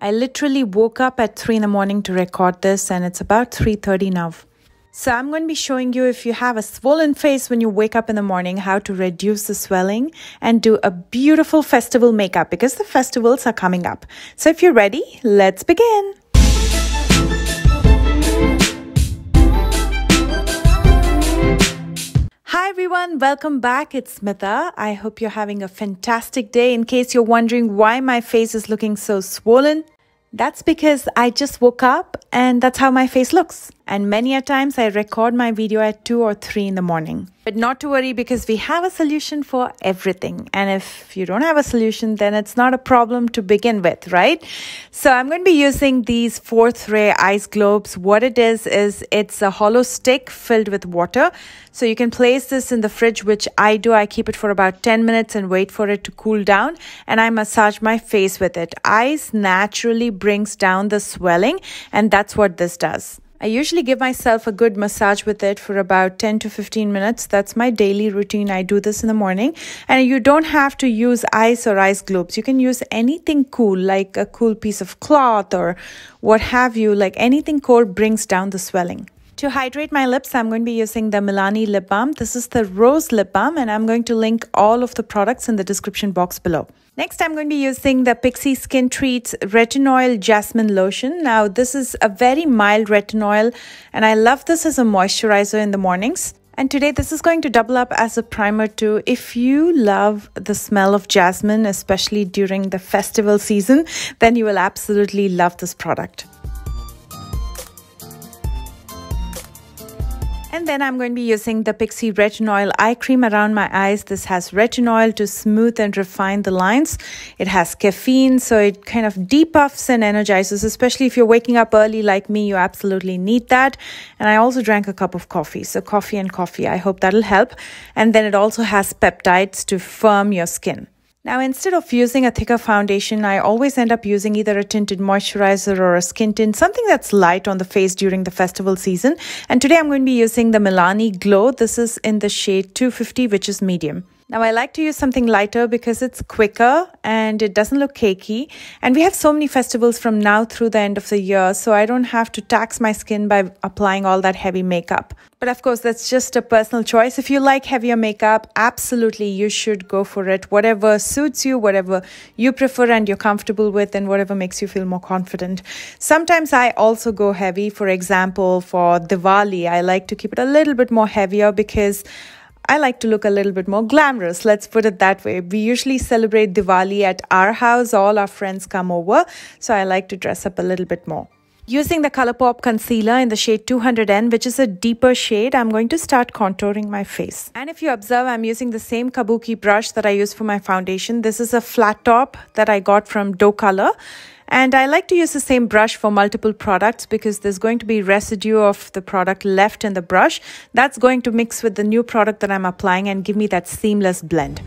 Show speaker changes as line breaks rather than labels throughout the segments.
I literally woke up at 3 in the morning to record this and it's about 3:30 now. So I'm going to be showing you if you have a swollen face when you wake up in the morning how to reduce the swelling and do a beautiful festival makeup because the festivals are coming up. So if you're ready, let's begin. Hi everyone, welcome back. It's Smitha. I hope you're having a fantastic day. In case you're wondering why my face is looking so swollen, that's because I just woke up and that's how my face looks. And many a times I record my video at 2 or 3 in the morning. But not to worry because we have a solution for everything. And if you don't have a solution, then it's not a problem to begin with, right? So I'm going to be using these fourth ray ice globes. What it is, is it's a hollow stick filled with water. So you can place this in the fridge, which I do. I keep it for about 10 minutes and wait for it to cool down. And I massage my face with it. Ice naturally brings down the swelling. And that's what this does. I usually give myself a good massage with it for about 10 to 15 minutes. That's my daily routine. I do this in the morning. And you don't have to use ice or ice globes. You can use anything cool, like a cool piece of cloth or what have you. Like anything cold brings down the swelling. To hydrate my lips, I'm going to be using the Milani lip balm. This is the rose lip balm and I'm going to link all of the products in the description box below. Next, I'm going to be using the Pixi Skin Treats Retinol Jasmine Lotion. Now, this is a very mild retinol and I love this as a moisturizer in the mornings. And today this is going to double up as a primer too. If you love the smell of jasmine, especially during the festival season, then you will absolutely love this product. And then I'm going to be using the Pixi Retinol Eye Cream around my eyes. This has retinol to smooth and refine the lines. It has caffeine, so it kind of depuffs and energizes, especially if you're waking up early like me, you absolutely need that. And I also drank a cup of coffee. So coffee and coffee, I hope that'll help. And then it also has peptides to firm your skin. Now, instead of using a thicker foundation, I always end up using either a tinted moisturizer or a skin tint, something that's light on the face during the festival season. And today I'm going to be using the Milani Glow. This is in the shade 250, which is medium. Now I like to use something lighter because it's quicker and it doesn't look cakey. And we have so many festivals from now through the end of the year, so I don't have to tax my skin by applying all that heavy makeup. But of course, that's just a personal choice. If you like heavier makeup, absolutely you should go for it. Whatever suits you, whatever you prefer and you're comfortable with, and whatever makes you feel more confident. Sometimes I also go heavy. For example, for Diwali, I like to keep it a little bit more heavier because I like to look a little bit more glamorous, let's put it that way. We usually celebrate Diwali at our house, all our friends come over, so I like to dress up a little bit more. Using the Colourpop concealer in the shade 200N, which is a deeper shade, I'm going to start contouring my face. And if you observe, I'm using the same Kabuki brush that I use for my foundation. This is a flat top that I got from Docolor. And I like to use the same brush for multiple products because there's going to be residue of the product left in the brush. That's going to mix with the new product that I'm applying and give me that seamless blend.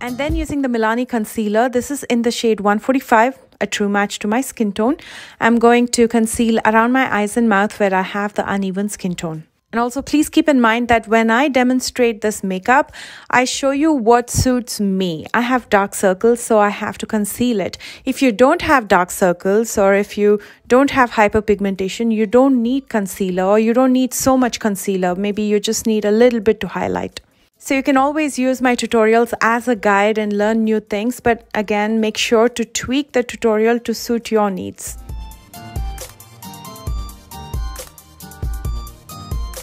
And then using the Milani concealer, this is in the shade 145, a true match to my skin tone. I'm going to conceal around my eyes and mouth where I have the uneven skin tone. And also please keep in mind that when I demonstrate this makeup, I show you what suits me. I have dark circles, so I have to conceal it. If you don't have dark circles or if you don't have hyperpigmentation, you don't need concealer or you don't need so much concealer. Maybe you just need a little bit to highlight. So you can always use my tutorials as a guide and learn new things, but again, make sure to tweak the tutorial to suit your needs.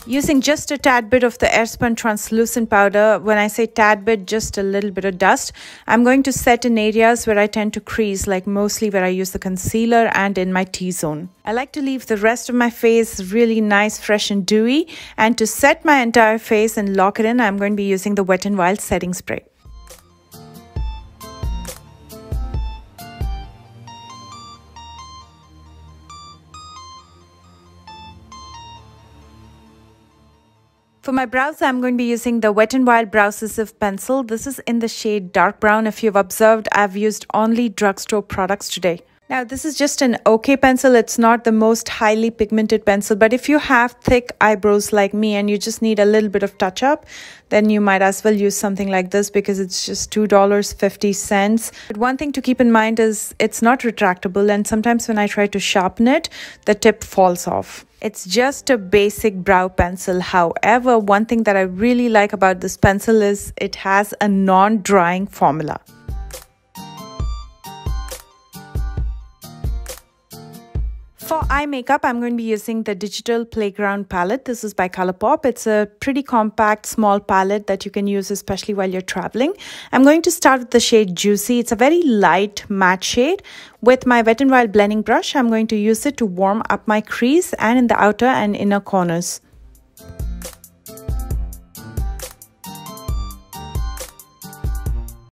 Using just a tad bit of the Airspun translucent powder, when I say tad bit, just a little bit of dust, I'm going to set in areas where I tend to crease, like mostly where I use the concealer and in my T-zone. I like to leave the rest of my face really nice, fresh and dewy. And to set my entire face and lock it in, I'm going to be using the Wet n Wild setting spray. For my brows, I'm going to be using the Wet n Wild BrowSessive Pencil. This is in the shade dark brown. If you've observed, I've used only drugstore products today. Now, this is just an okay pencil. It's not the most highly pigmented pencil, but if you have thick eyebrows like me and you just need a little bit of touch up, then you might as well use something like this because it's just $2.50. But one thing to keep in mind is it's not retractable and sometimes when I try to sharpen it, the tip falls off. It's just a basic brow pencil. However, one thing that I really like about this pencil is it has a non-drying formula. For eye makeup, I'm going to be using the Digital Playground palette. This is by Colourpop. It's a pretty compact, small palette that you can use especially while you're traveling. I'm going to start with the shade Juicy. It's a very light matte shade. With my Wet n Wild blending brush, I'm going to use it to warm up my crease and in the outer and inner corners.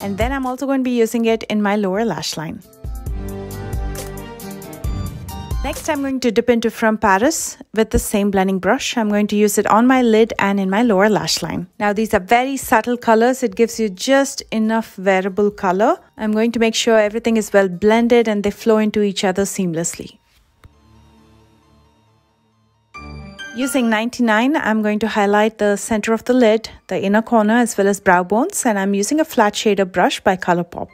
And then I'm also going to be using it in my lower lash line. Next, I'm going to dip into From Paris with the same blending brush. I'm going to use it on my lid and in my lower lash line. Now, these are very subtle colors. It gives you just enough wearable color. I'm going to make sure everything is well blended and they flow into each other seamlessly. Using 99, I'm going to highlight the center of the lid, the inner corner as well as brow bones and I'm using a flat shader brush by Colourpop.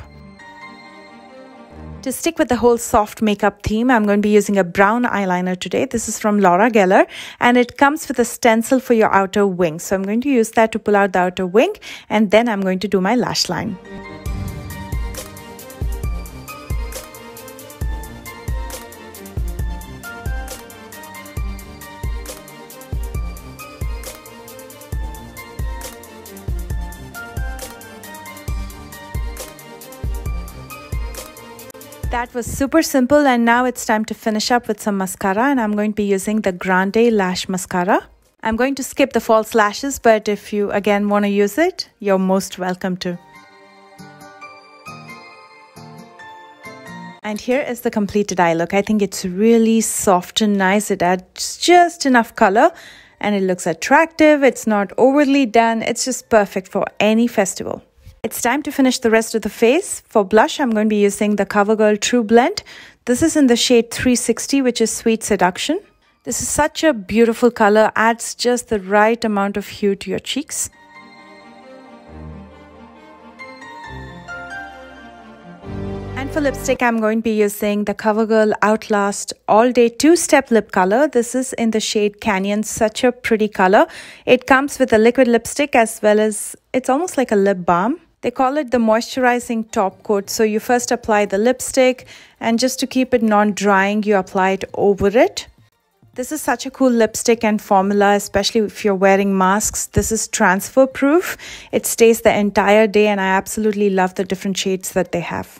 To stick with the whole soft makeup theme, I'm going to be using a brown eyeliner today. This is from Laura Geller and it comes with a stencil for your outer wing. So I'm going to use that to pull out the outer wing and then I'm going to do my lash line. That was super simple and now it's time to finish up with some mascara and I'm going to be using the Grande Lash Mascara. I'm going to skip the false lashes but if you again want to use it, you're most welcome to. And here is the completed eye look. I think it's really soft and nice. It adds just enough color and it looks attractive. It's not overly done. It's just perfect for any festival. It's time to finish the rest of the face. For blush, I'm going to be using the CoverGirl True Blend. This is in the shade 360, which is Sweet Seduction. This is such a beautiful color, adds just the right amount of hue to your cheeks. And for lipstick, I'm going to be using the CoverGirl Outlast All Day Two Step Lip Color. This is in the shade Canyon, such a pretty color. It comes with a liquid lipstick as well as it's almost like a lip balm. They call it the moisturizing top coat. So you first apply the lipstick and just to keep it non-drying, you apply it over it. This is such a cool lipstick and formula, especially if you're wearing masks. This is transfer proof. It stays the entire day and I absolutely love the different shades that they have.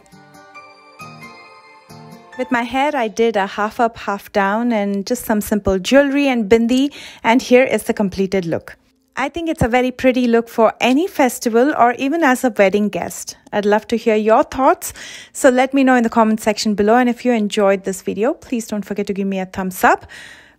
With my hair, I did a half up, half down and just some simple jewelry and bindi. And here is the completed look. I think it's a very pretty look for any festival or even as a wedding guest. I'd love to hear your thoughts. So let me know in the comment section below. And if you enjoyed this video, please don't forget to give me a thumbs up.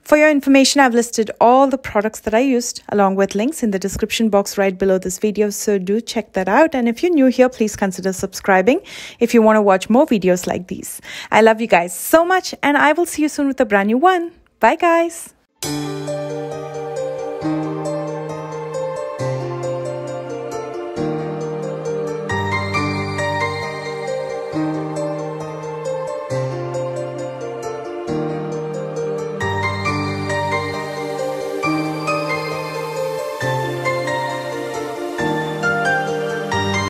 For your information, I've listed all the products that I used along with links in the description box right below this video. So do check that out. And if you're new here, please consider subscribing if you want to watch more videos like these. I love you guys so much and I will see you soon with a brand new one. Bye guys.